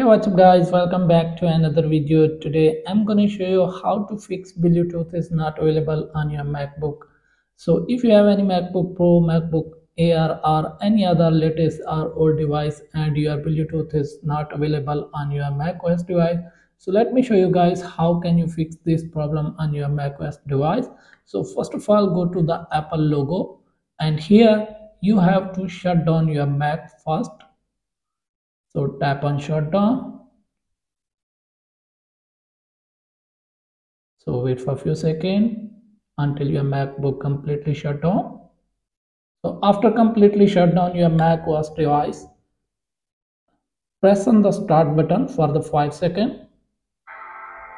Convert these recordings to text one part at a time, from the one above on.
hey what's up guys? Welcome back to another video. Today i'm going to show you how to fix bluetooth is not available on your macbook. So if you have any macbook pro macbook air or any other latest or old device and your bluetooth is not available on your macOS device so let me show you guys how can you fix this problem on your macOS device. So first of all go to the apple logo and here you have to shut down your mac first so tap on shutdown so wait for a few seconds until your macbook completely shut down. So after completely shut down your mac os device press on the start button for the 5 second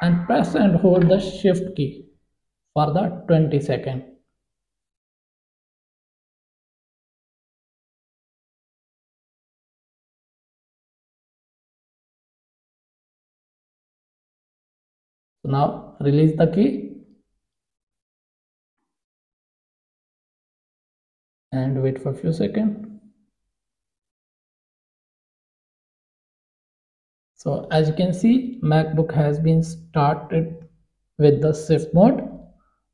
and press and hold the shift key for the 20 second So now release the key and wait for a few seconds. So as you can see, MacBook has been started with the shift mode.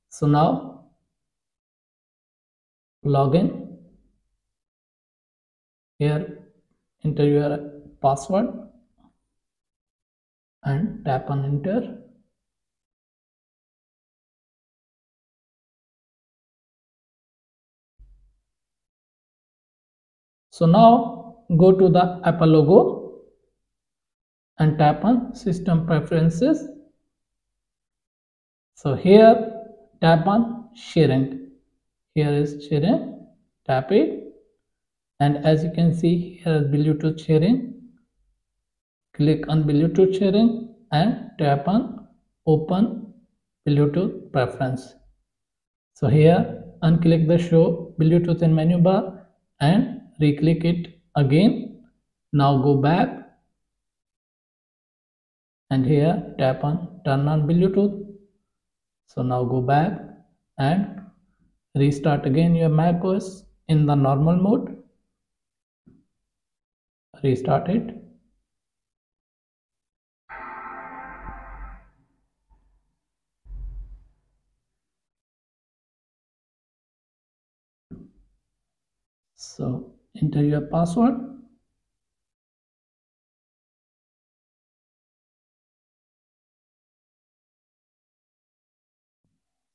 So now log in. Here enter your password and tap on enter So now go to the Apple logo and tap on system preferences. So here tap on sharing. Here is sharing. Tap it and as you can see here is Bluetooth sharing. Click on Bluetooth sharing and tap on open Bluetooth preference. So here unclick the show Bluetooth in menu bar and re-click it again. Now go back. And here tap on turn on bluetooth. So now go back and restart again your mac os in the normal mode. Restart it. So enter your password.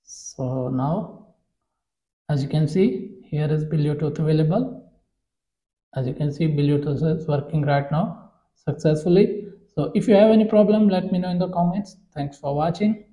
So now as you can see here is bluetooth available. As you can see bluetooth is working right now successfully. So if you have any problem let me know in the comments. Thanks for watching